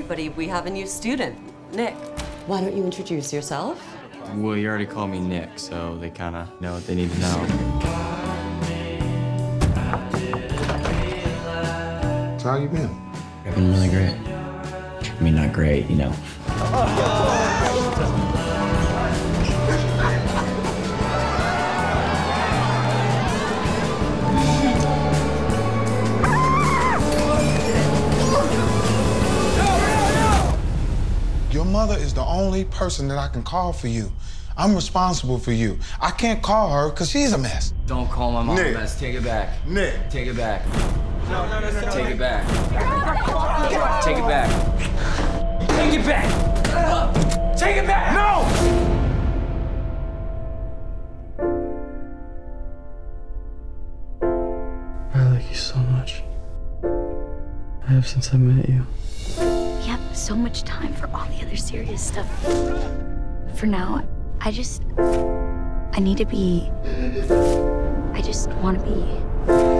everybody, we have a new student, Nick. Why don't you introduce yourself? Well, you already called me Nick, so they kind of know what they need to know. So how you been? I've been really great. I mean, not great, you know. Oh, Your mother is the only person that I can call for you. I'm responsible for you. I can't call her because she's a mess. Don't call my mom Nick. a mess. Take it back. Nick. Take it back. No, no, no, no. Take it back. Take it back. Take it back. Take it back. No! I like you so much. I have since I met you. So much time for all the other serious stuff. For now, I just. I need to be. I just want to be.